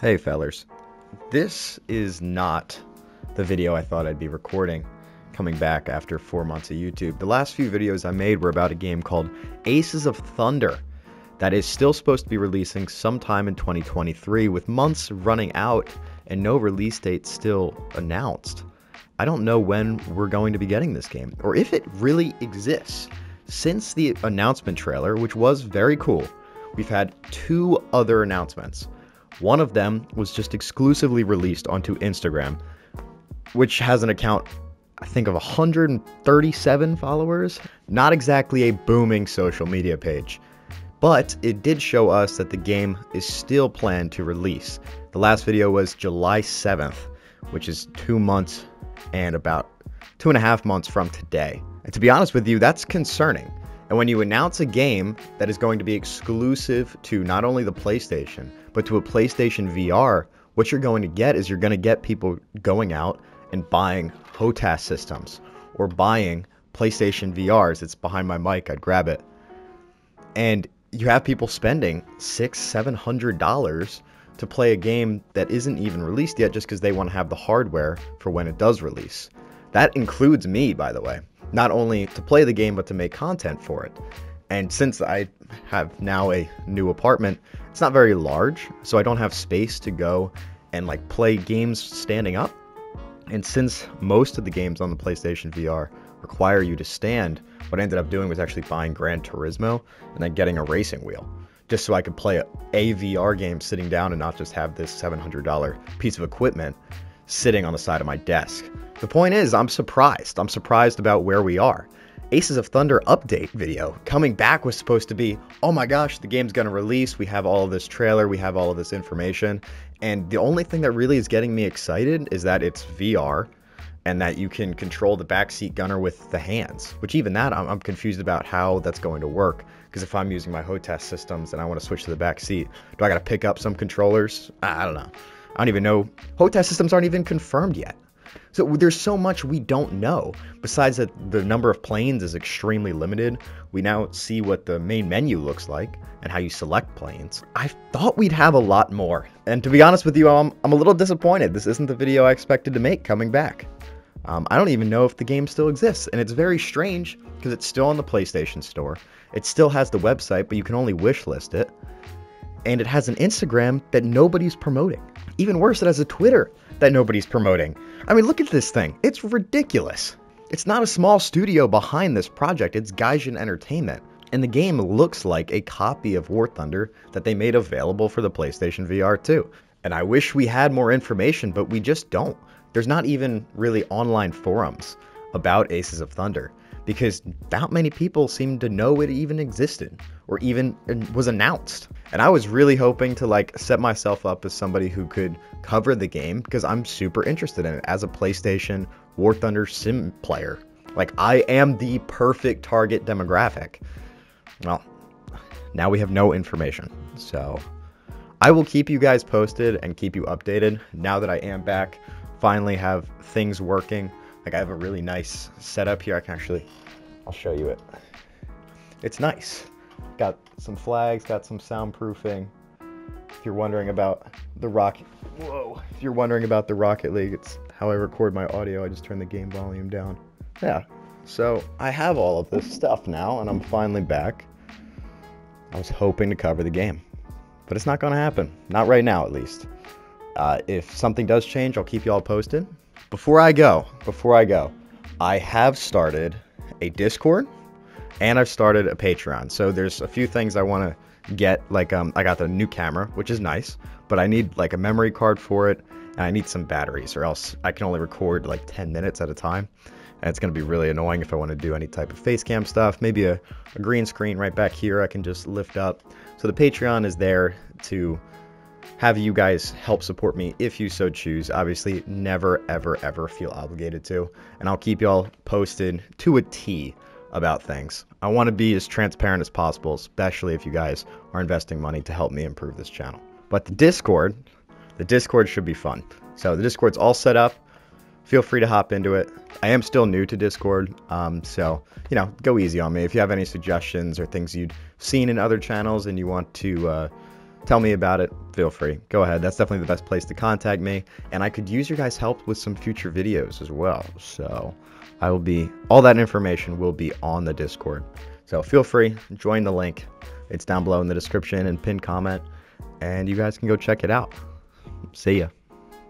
Hey fellers, this is not the video I thought I'd be recording coming back after four months of YouTube. The last few videos I made were about a game called Aces of Thunder that is still supposed to be releasing sometime in 2023 with months running out and no release date still announced. I don't know when we're going to be getting this game or if it really exists. Since the announcement trailer, which was very cool, we've had two other announcements. One of them was just exclusively released onto Instagram, which has an account, I think, of 137 followers. Not exactly a booming social media page, but it did show us that the game is still planned to release. The last video was July 7th, which is two months and about two and a half months from today. And to be honest with you, that's concerning. And when you announce a game that is going to be exclusive to not only the PlayStation, but to a PlayStation VR, what you're going to get is you're going to get people going out and buying HOTAS systems or buying PlayStation VRs. It's behind my mic, I'd grab it. And you have people spending six, seven hundred dollars to play a game that isn't even released yet just because they want to have the hardware for when it does release. That includes me, by the way, not only to play the game, but to make content for it. And since I have now a new apartment, it's not very large, so I don't have space to go and like play games standing up. And since most of the games on the PlayStation VR require you to stand, what I ended up doing was actually buying Gran Turismo and then getting a racing wheel just so I could play a, VR game sitting down and not just have this $700 piece of equipment sitting on the side of my desk. The point is, I'm surprised. I'm surprised about where we are. Aces of Thunder update video coming back was supposed to be, oh my gosh, the game's gonna release. We have all of this trailer, we have all of this information. And the only thing that really is getting me excited is that it's VR and that you can control the backseat gunner with the hands, which even that I'm, I'm confused about how that's going to work. Because if I'm using my HOTAS systems and I want to switch to the back seat, do I got to pick up some controllers? I don't know. I don't even know. HOTAS systems aren't even confirmed yet. So there's so much we don't know. Besides that, the number of planes is extremely limited. We now see what the main menu looks like and how you select planes. I thought we'd have a lot more. And to be honest with you, I'm, I'm a little disappointed. This isn't the video I expected to make coming back. Um, I don't even know if the game still exists. And it's very strange because it's still on the PlayStation Store. It still has the website, but you can only wishlist it. And it has an Instagram that nobody's promoting. Even worse, it has a Twitter that nobody's promoting. I mean, look at this thing. It's ridiculous. It's not a small studio behind this project, it's Gaijin Entertainment. And the game looks like a copy of War Thunder that they made available for the PlayStation VR 2. And I wish we had more information, but we just don't. There's not even really online forums about Aces of Thunder because not many people seem to know it even existed or even uh, was announced. And I was really hoping to like set myself up as somebody who could cover the game because I'm super interested in it as a PlayStation War Thunder sim player. Like I am the perfect target demographic. Well, now we have no information. So I will keep you guys posted and keep you updated now that I am back. Finally have things working. Like I have a really nice setup here. I can actually, I'll show you it. It's nice. Got some flags, got some soundproofing. If you're wondering about the Rocket, whoa, if you're wondering about the Rocket League, it's how I record my audio. I just turn the game volume down. Yeah. So I have all of this stuff now, and I'm finally back. I was hoping to cover the game, but it's not going to happen. Not right now, at least. Uh, if something does change, I'll keep you all posted. Before I go, before I go, I have started a Discord and I've started a Patreon. So there's a few things I want to get. Like um, I got the new camera, which is nice, but I need like a memory card for it, and I need some batteries, or else I can only record like 10 minutes at a time. And it's going to be really annoying if I want to do any type of face cam stuff. Maybe a, a green screen right back here I can just lift up. So the Patreon is there to have you guys help support me if you so choose. Obviously, never, ever, ever feel obligated to. And I'll keep y'all posted to a T about things. I want to be as transparent as possible, especially if you guys are investing money to help me improve this channel. But the Discord, the Discord should be fun. So the Discord's all set up. Feel free to hop into it. I am still new to Discord, um, so you know, go easy on me. If you have any suggestions or things you've seen in other channels and you want to uh, tell me about it, feel free. Go ahead. That's definitely the best place to contact me. And I could use your guys' help with some future videos as well. So I will be, all that information will be on the Discord. So feel free, join the link. It's down below in the description and pinned comment. And you guys can go check it out. See ya.